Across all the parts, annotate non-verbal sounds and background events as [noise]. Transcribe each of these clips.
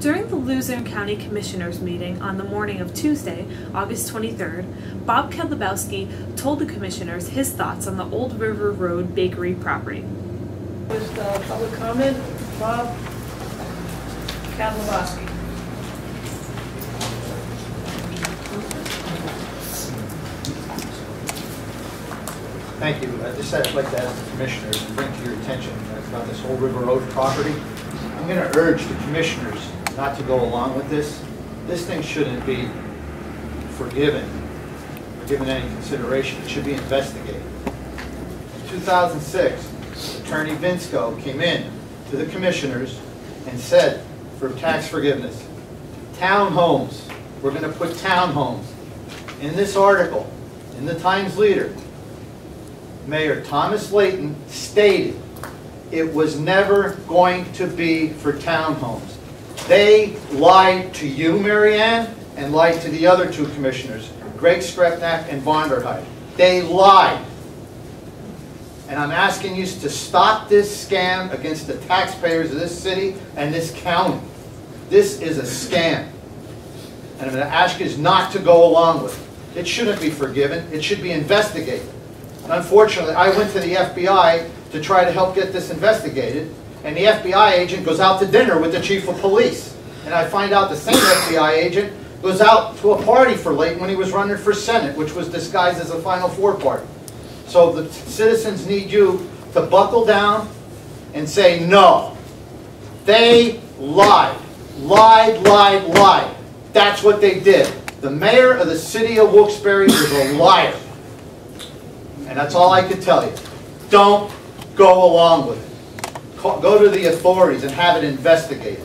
During the Luzerne County Commissioners meeting on the morning of Tuesday, August 23rd, Bob Kadluboski told the commissioners his thoughts on the Old River Road Bakery property. Just uh, public comment, Bob Kadluboski. Thank you. I just I'd like to ask the commissioners and bring to your attention about this whole River Road property. I'm going to urge the commissioners not to go along with this. This thing shouldn't be forgiven, or given any consideration. It should be investigated. In 2006, Attorney Vinsco came in to the commissioners and said, for tax forgiveness, townhomes, we're going to put townhomes. In this article, in the Times Leader, Mayor Thomas Leighton stated it was never going to be for townhomes. They lied to you, Maryanne, and lied to the other two commissioners, Greg Skrepenak and Vonderheid. They lied. And I'm asking you to stop this scam against the taxpayers of this city and this county. This is a scam. And I'm going to ask you not to go along with it. It shouldn't be forgiven. It should be investigated. And unfortunately, I went to the FBI to try to help get this investigated, and the FBI agent goes out to dinner with the chief of police. And I find out the same FBI agent goes out to a party for Leighton when he was running for Senate, which was disguised as a Final Four party. So the citizens need you to buckle down and say no. They lied. Lied, lied, lied. That's what they did. The mayor of the city of Wilkes-Barre is a liar. And that's all I can tell you. Don't go along with it. Go to the authorities and have it investigated.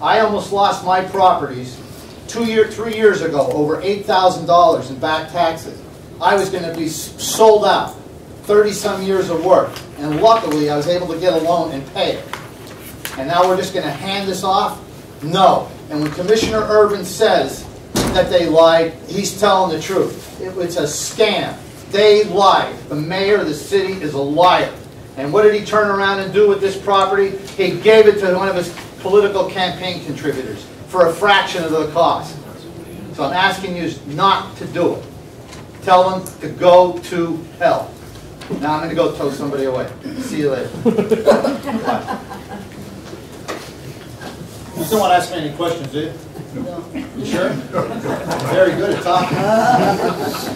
I almost lost my properties two year, three years ago, over $8,000 in back taxes. I was going to be sold out, 30-some years of work. And luckily, I was able to get a loan and pay it. And now we're just going to hand this off? No. And when Commissioner Urban says that they lied, he's telling the truth. It, it's a scam. They lied. The mayor of the city is a liar. And what did he turn around and do with this property? He gave it to one of his political campaign contributors for a fraction of the cost. So I'm asking you not to do it. Tell them to go to hell. Now I'm going to go tow somebody away. See you later. you still want to ask me any questions, do you? No. You sure? Very good at talking. [laughs]